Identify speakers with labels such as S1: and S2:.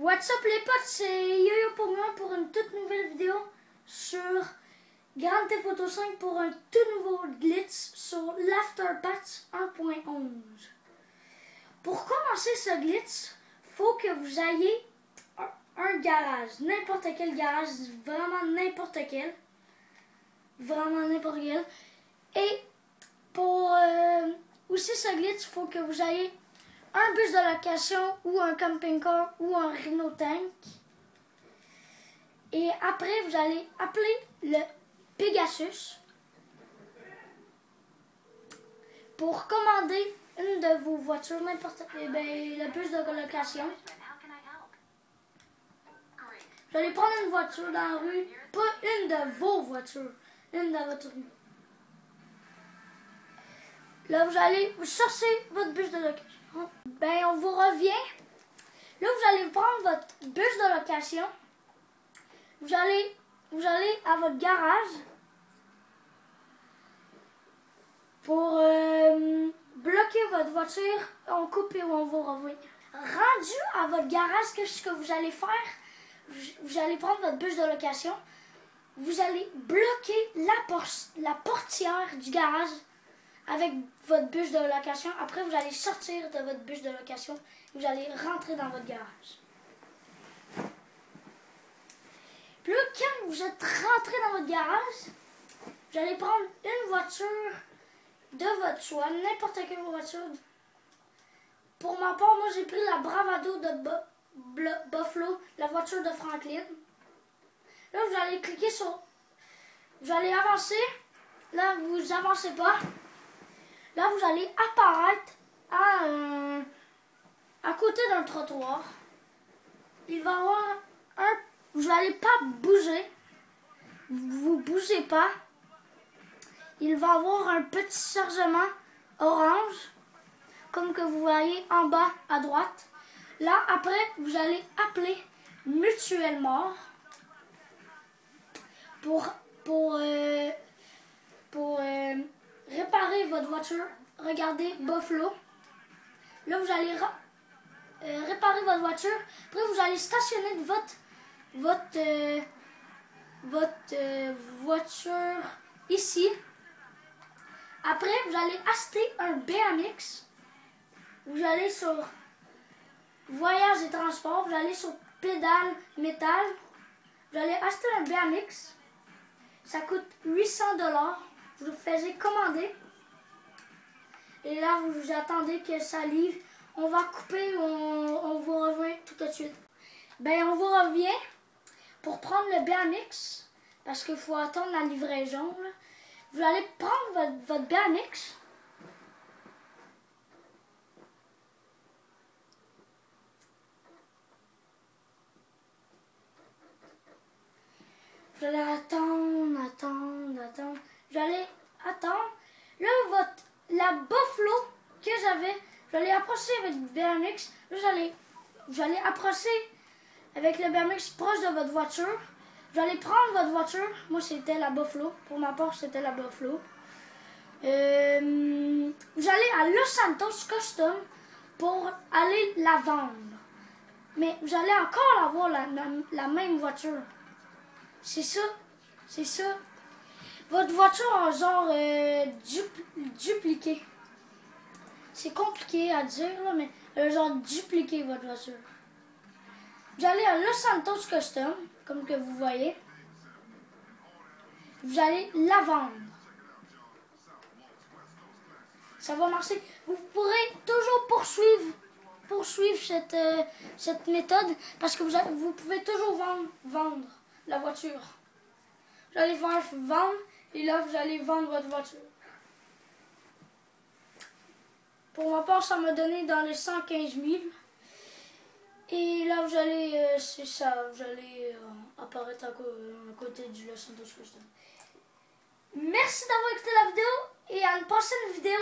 S1: What's up les potes, c'est YoYo pour moi pour une toute nouvelle vidéo sur Grand Theft Auto 5 pour un tout nouveau glitch sur l'Afterpatch 1.11. Pour commencer ce glitch, faut que vous ayez un, un garage, n'importe quel garage, vraiment n'importe quel, vraiment n'importe quel. Et pour euh, aussi ce glitch, faut que vous ayez un bus de location ou un camping-car ou un Renault Tank. Et après, vous allez appeler le Pegasus pour commander une de vos voitures, n'importe eh ben, le bus de location. Vous allez prendre une voiture dans la rue, pas une de vos voitures, une de votre rue. Là, vous allez vous chercher votre bus de location. Ben, on vous revient. Là, vous allez prendre votre bus de location. Vous allez, vous allez à votre garage pour euh, bloquer votre voiture. On coupe et on vous revient. Rendu à votre garage, qu'est-ce que vous allez faire? Vous allez prendre votre bus de location. Vous allez bloquer la, por la portière du garage avec votre bus de location. Après, vous allez sortir de votre bus de location vous allez rentrer dans votre garage. Puis là, quand vous êtes rentré dans votre garage, vous allez prendre une voiture de votre choix, n'importe quelle voiture. Pour ma part, moi, j'ai pris la Bravado de Buffalo, la voiture de Franklin. Là, vous allez cliquer sur... Vous allez avancer. Là, vous avancez pas. Là, vous allez apparaître à, à côté d'un trottoir. Il va avoir un... Vous n'allez pas bouger. Vous bougez pas. Il va y avoir un petit chargement orange, comme que vous voyez en bas à droite. Là, après, vous allez appeler mutuellement pour, pour, euh, pour euh, réparer votre voiture, regardez Buffalo. Là, vous allez euh, réparer votre voiture. Après, vous allez stationner votre, euh, euh, voiture ici. Après, vous allez acheter un BMX. Vous allez sur Voyage et transport. Vous allez sur Pédale métal. Vous allez acheter un BMX. Ça coûte 800 dollars vous le faites commander. Et là, vous attendez que ça livre. On va couper, on, on vous revient tout de suite. Ben, on vous revient pour prendre le BMX. Parce qu'il faut attendre la livraison. Vous allez prendre votre, votre BMX. Vous allez attendre, attendre, attendre. J'allais attendre. Là, votre, la Buffalo que j'avais, j'allais approcher avec BMX. Là, j'allais, j'allais approcher avec le BMX proche de votre voiture. J'allais prendre votre voiture. Moi, c'était la Buffalo. Pour ma part, c'était la Buffalo. Euh, j'allais à Los Santos Custom pour aller la vendre. Mais vous allez encore avoir la, même voiture. C'est ça. C'est ça. Votre voiture a genre euh, dupliqué. C'est compliqué à dire, là, mais a genre dupliqué votre voiture. Vous allez à Los Santos Custom, comme que vous voyez. Vous allez la vendre. Ça va marcher. Vous pourrez toujours poursuivre, poursuivre cette, euh, cette méthode parce que vous, vous pouvez toujours vendre, vendre la voiture. Vous allez vendre et là, vous allez vendre votre voiture. Pour ma part, ça m'a donné dans les 115 000. Et là, vous allez, euh, c'est ça, vous allez euh, apparaître à, côté du Los Santos Custom. Merci d'avoir écouté la vidéo et à une prochaine vidéo.